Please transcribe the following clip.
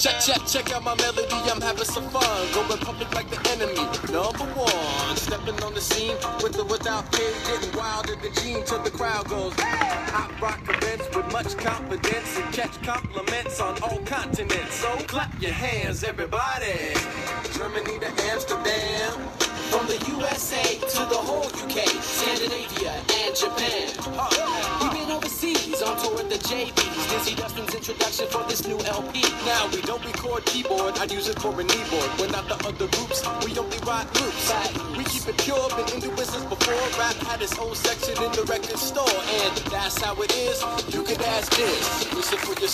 Check, check, check out my melody, I'm having some fun. Going public like the enemy. Number one, stepping on the scene with or without pay, getting wild in the gene till the crowd goes. Hot rock events with much confidence and catch compliments on all continents. So clap your hands, everybody. Germany to Amsterdam. From the USA to the whole UK, Scandinavia and Japan. We've the JBs. Dizzy Dustin's introduction for this new LP. Now we don't record keyboard, I'd use it for a kneeboard. We're not the other groups, we only rock loops. We keep it pure, been into business before. Rap had its own section in the record store, and that's how it is. You can ask this, listen for yourself.